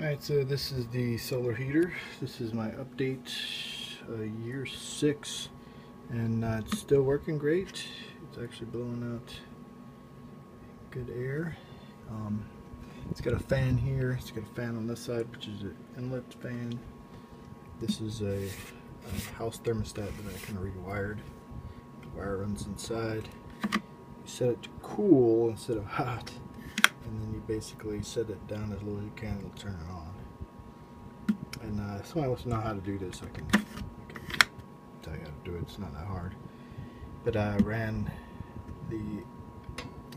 Alright, so this is the solar heater. This is my update uh, year six, and uh, it's still working great. It's actually blowing out good air. Um, it's got a fan here. It's got a fan on this side, which is an inlet fan. This is a, a house thermostat that I kind of rewired. The wire runs inside. You set it to cool instead of hot and then you basically set it down as low as you can it'll turn it on. And uh, if somebody wants to know how to do this, I can, I can tell you how to do it. It's not that hard. But I ran the,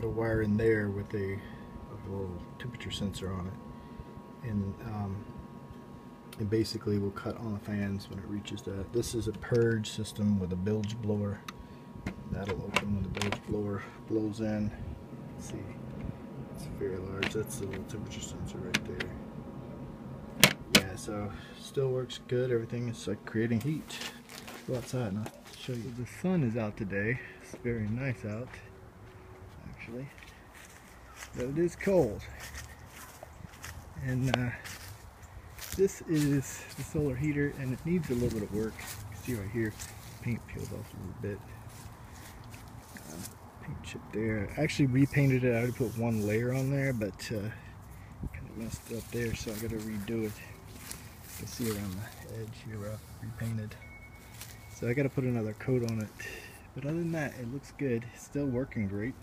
the wire in there with a, a little temperature sensor on it. And um, it basically will cut on the fans when it reaches that. This is a purge system with a bilge blower. That'll open when the bilge blower blows in. Let's see. Very large. That's the little temperature sensor right there. Yeah, so still works good. Everything is like creating heat. Go outside and I'll show you. The sun is out today. It's very nice out, actually. But it is cold. And uh, this is the solar heater and it needs a little bit of work. See right here, paint peeled off a little bit chip there. I actually repainted it. I already put one layer on there, but uh, kind of messed up there, so I got to redo it. You can see around the edge here where I repainted. So I got to put another coat on it. But other than that, it looks good. still working great.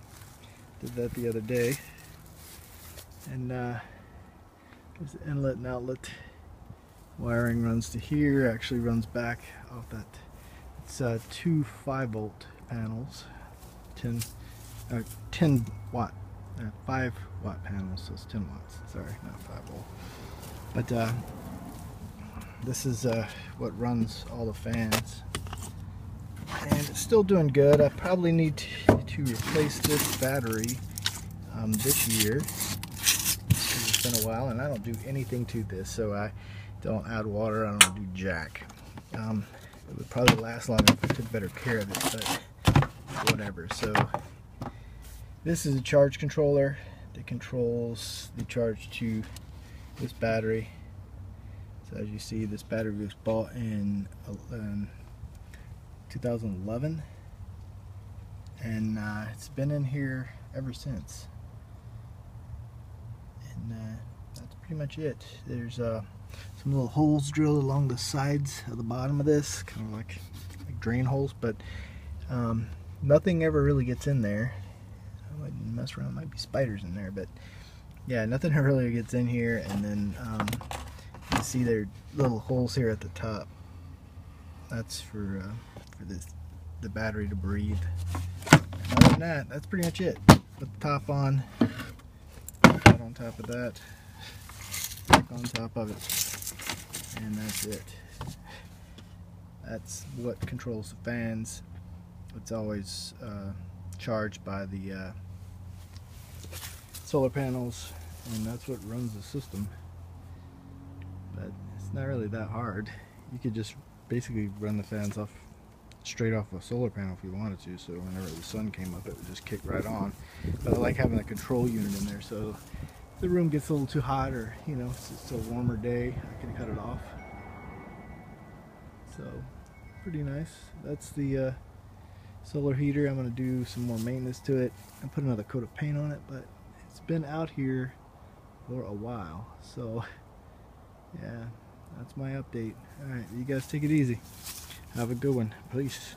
Did that the other day. And uh, there's the inlet and outlet. Wiring runs to here, actually runs back off that. It's uh, two 5 volt panels 10, uh, 10 watt, uh, 5 watt panels, so it's 10 watts, sorry, not 5 volt. But uh, this is uh, what runs all the fans. And it's still doing good. I probably need to, to replace this battery um, this year. It's been a while and I don't do anything to this, so I don't add water, I don't do jack. Um, it would probably last longer if I took better care of it, but whatever. So this is a charge controller that controls the charge to this battery. So as you see, this battery was bought in um, 2011 and uh, it's been in here ever since. And uh, that's pretty much it. There's uh, some little holes drilled along the sides of the bottom of this, kind of like, like drain holes, but um, nothing ever really gets in there. I might mess around, might be spiders in there, but yeah, nothing really gets in here. And then um, you see there little holes here at the top. That's for uh, for this the battery to breathe. Other than that, that's pretty much it. Put the top on, put on top of that, back on top of it, and that's it. That's what controls the fans it's always uh, charged by the uh, solar panels and that's what runs the system. But it's not really that hard. You could just basically run the fans off straight off a solar panel if you wanted to so whenever the sun came up it would just kick right on. But I like having a control unit in there so if the room gets a little too hot or you know it's just a warmer day I can cut it off. So pretty nice. That's the uh, solar heater. I'm going to do some more maintenance to it and put another coat of paint on it, but it's been out here for a while. So, yeah, that's my update. Alright, you guys take it easy. Have a good one. Peace.